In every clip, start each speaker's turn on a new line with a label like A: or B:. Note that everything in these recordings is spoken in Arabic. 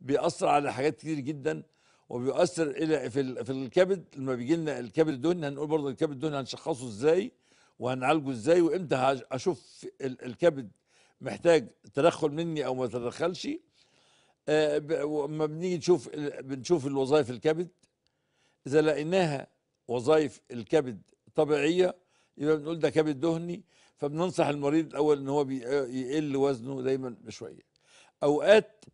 A: بيأثر على حاجات كتير جدا وبيؤثر إلى في في الكبد. لما بيجي لنا الكبد الدهني هنقول برضه الكبد الدهني هنشخصه إزاي وهنعالجه إزاي وإمتى أشوف ال- الكبد محتاج تدخل مني أو ما تدخلش. آه، وأما بنيجي نشوف بنشوف الوظائف الكبد. إذا لقيناها وظائف الكبد طبيعية يبقى بنقول ده كبد دهني. فبننصح المريض الأول إن هو يقل وزنه دايما بشوية. أوقات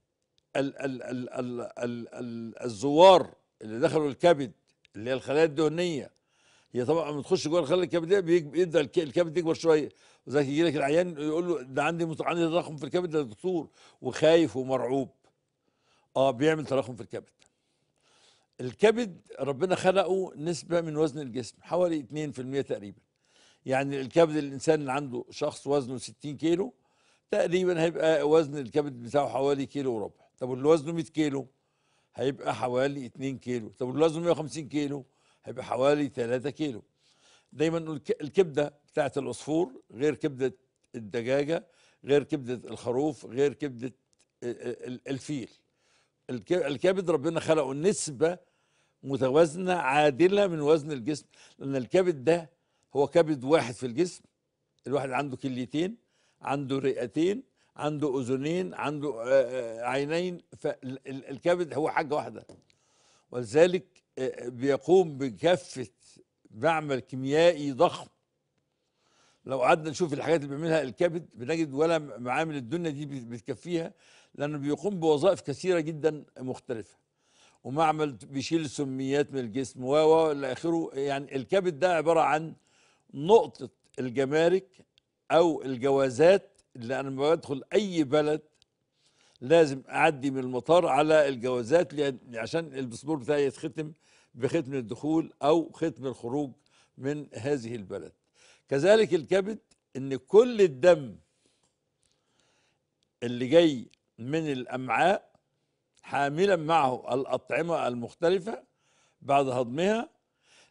A: ال ال ال ال ال ال الزوار اللي دخلوا الكبد اللي هي الخلايا الدهنية. هي طبعا لما تخش جوه الخلايا الكبدية بيبدأ الك- الكبد يكبر شوية. وذلك يجي لك العيان يقول له ده عندي عندي تضخم في الكبد يا دكتور وخايف ومرعوب. آه بيعمل تضخم في الكبد. الكبد ربنا خلقه نسبة من وزن الجسم حوالي 2% تقريبا. يعني الكبد الإنسان اللي عنده شخص وزنه 60 كيلو تقريبا هيبقى وزن الكبد بتاعه حوالي كيلو وربع. طب اللي وزنه 100 كيلو؟ هيبقى حوالي 2 كيلو. طب اللي وزنه 150 كيلو؟ هيبقى حوالي 3 كيلو. دايما الكبدة بتاعت العصفور غير كبدة الدجاجة غير كبدة الخروف غير كبدة ال- ال- الفيل. الك- الكبد ربنا خلقه نسبة متوازنة عادلة من وزن الجسم لأن الكبد ده هو كبد واحد في الجسم. الواحد عنده كليتين عنده رئتين عنده أذنين عنده آه، آه، عينين فالكبد هو حاجة واحدة. ولذلك آه، بيقوم بكافة معمل كيميائي ضخم. لو قعدنا نشوف الحاجات اللي بيعملها الكبد بنجد ولا معامل الدنيا دي بتكفيها لأنه بيقوم بوظائف كثيرة جدا مختلفة. ومعمل بيشيل السميات من الجسم و و إلى آخره. يعني الكبد ده عبارة عن نقطة الجمارك أو الجوازات اللي أنا لما بدخل أي بلد لازم أعدي من المطار على الجوازات عشان الباسبور بتاعي يتختم بختم الدخول أو ختم الخروج من هذه البلد. كذلك الكبد إن كل الدم اللي جاي من الأمعاء حاملا معه الأطعمة المختلفة بعد هضمها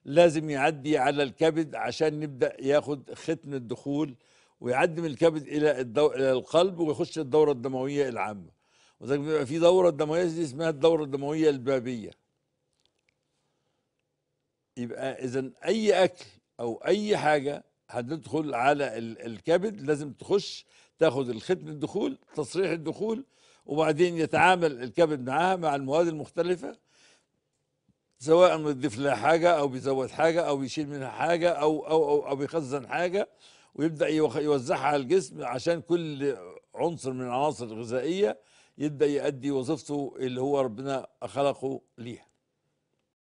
A: لازم يعدي على الكبد عشان نبدا ياخد ختم الدخول ويعدي من الكبد إلى الدو... إلى القلب ويخش الدورة الدموية العامة. وذلك بيبقى في دورة دموية دي اسمها الدورة الدموية البابية. يبقى إذا أي أكل أو أي حاجة هتدخل على ال- الكبد لازم تخش تاخد الختم الدخول تصريح الدخول وبعدين يتعامل الكبد معاها مع المواد المختلفة سواء بيضيف لها حاجة أو بيزود حاجة أو بيشيل منها حاجة أو أو أو, أو بيخزن حاجة. ويبدأ يوزعها على الجسم عشان كل عنصر من العناصر الغذائية يبدأ يؤدي وظيفته اللي هو ربنا خلقه ليها.